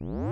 Mm-hmm.